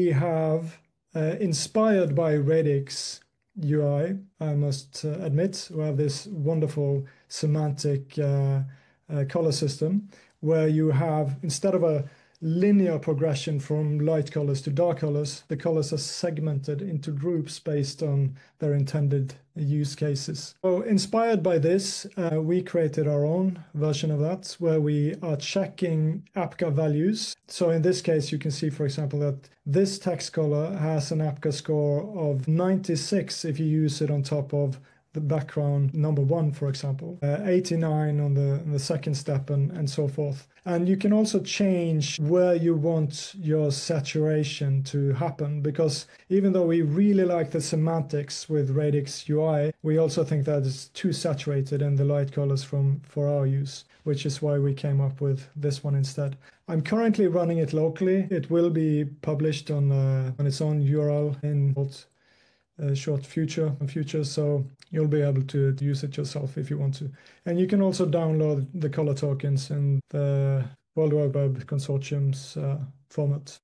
We have uh, inspired by Radix UI, I must uh, admit, we have this wonderful semantic uh, color system where you have, instead of a linear progression from light colors to dark colors. The colors are segmented into groups based on their intended use cases. So inspired by this, uh, we created our own version of that where we are checking APCA values. So in this case, you can see, for example, that this text color has an APCA score of 96 if you use it on top of the background number one, for example, uh, 89 on the, on the second step, and, and so forth. And you can also change where you want your saturation to happen because even though we really like the semantics with Radix UI, we also think that it's too saturated in the light colors from for our use, which is why we came up with this one instead. I'm currently running it locally. It will be published on uh, on its own URL in short future future so you'll be able to, use it yourself if you want to. And you can also download the color tokens in the world wide web consortium's uh, format